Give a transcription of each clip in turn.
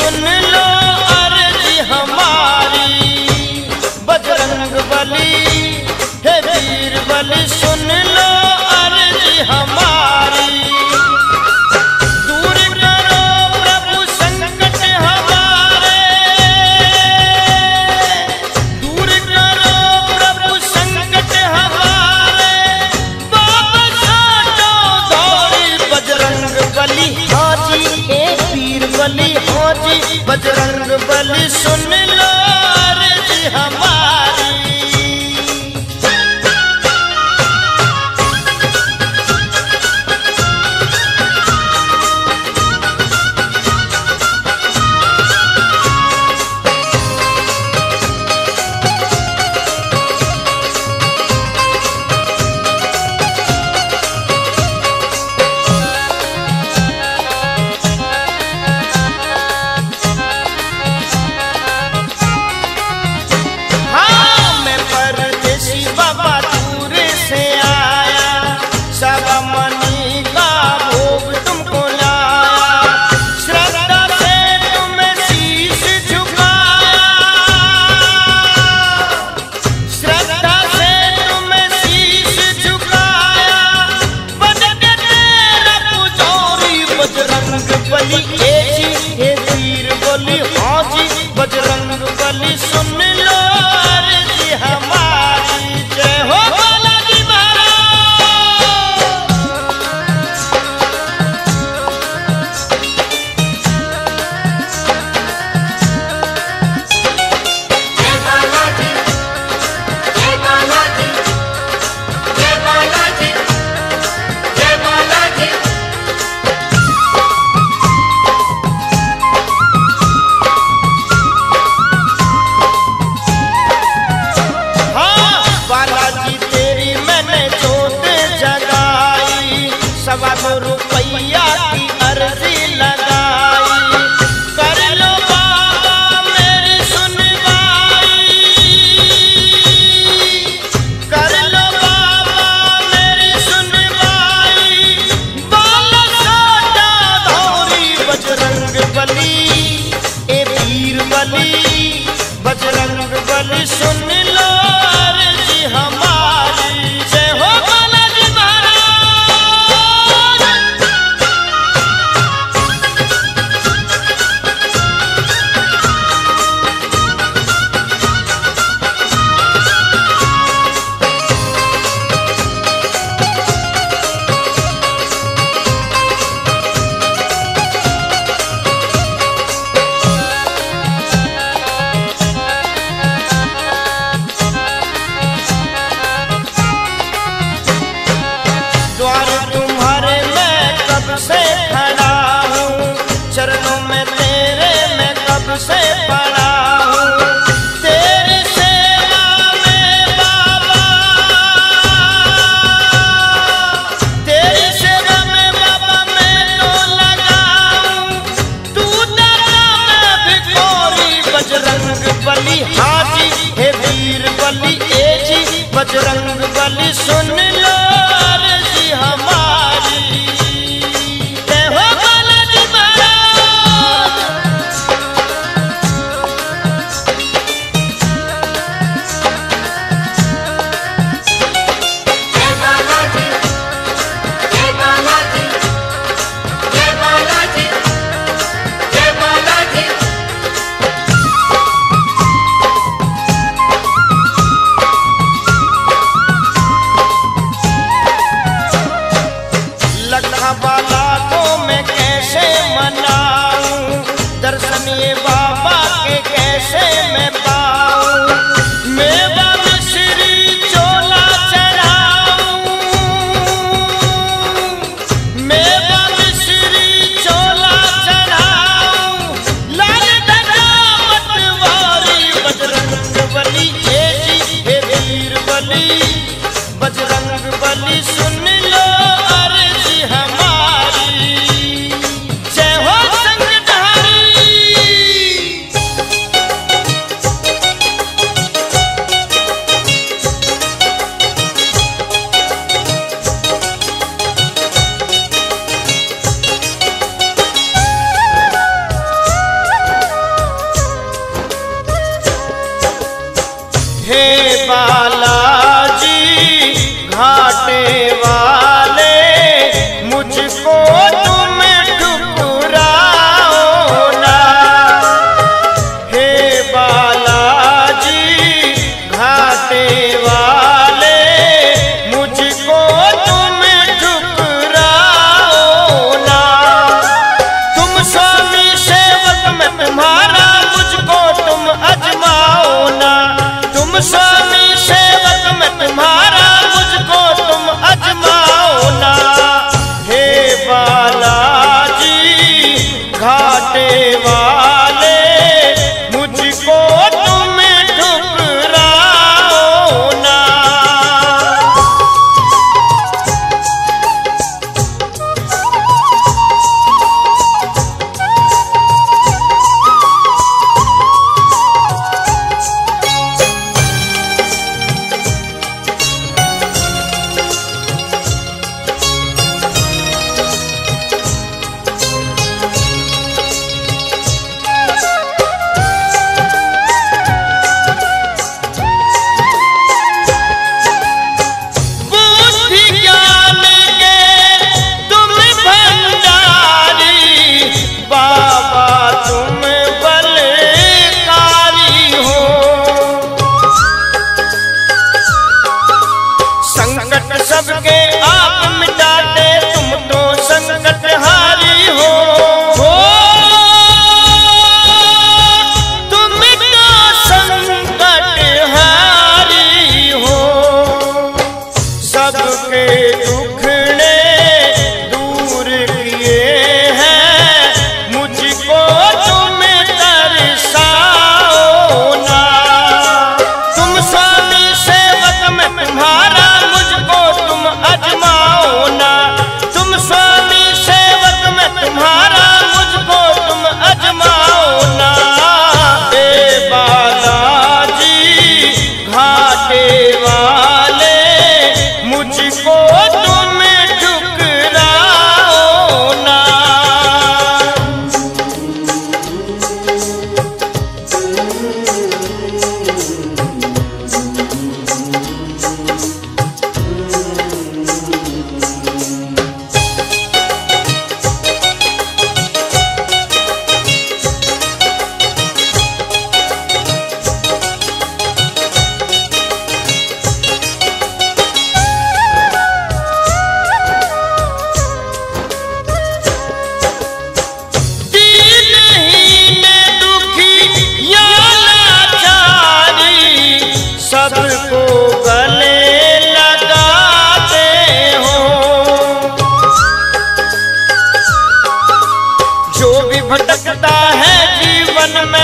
सुन बली जी बजरंग बली सुन जीवन में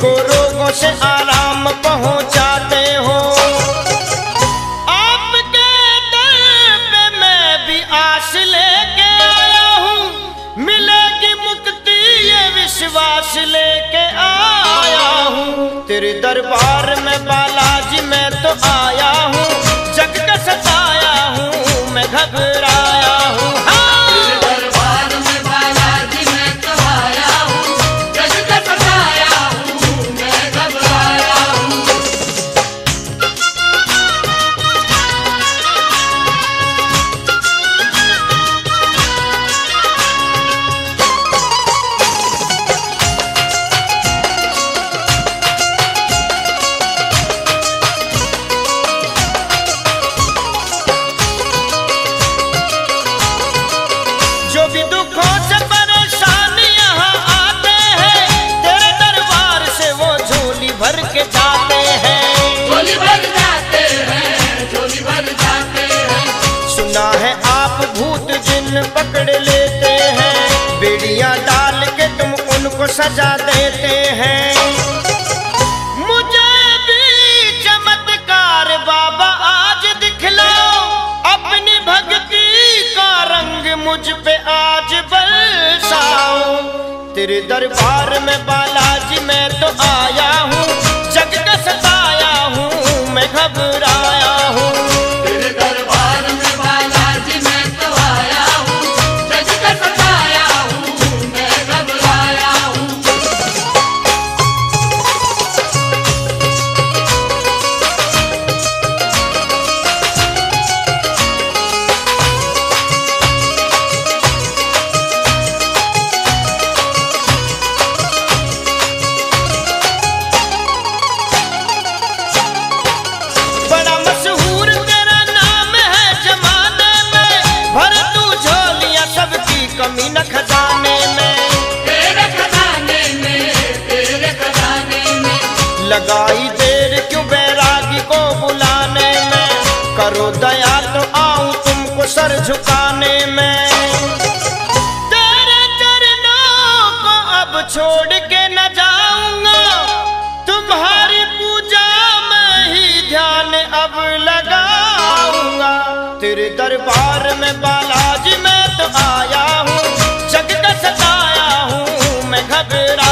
को रोगों से आराम पहुंचाते हो। आपके दर पे मैं भी आस लेके आया हूँ। मिलेगी मुक्ति, ये विश्वास लेके आया हूँ। तेरे दरबार में बालाजी, मैं तो आया हूँ। सजा देते हैं। मुझे भी चमत्कार बाबा आज दिखलाओ। अपनी भक्ति का रंग मुझ पे आज बरसाओ। तेरे दरबार में बालाजी, मैं तो आया हूँ। जग का सताया हूँ, मैं घबराया झुकाने में। तेरे चरणों को अब छोड़ के न जाऊँगा। तुम्हारी पूजा में ही ध्यान अब लगाऊँगा। तेरे दरबार में बालाजी, मैं तो आया हूँ। जग का सताया हूँ, मैं घबराया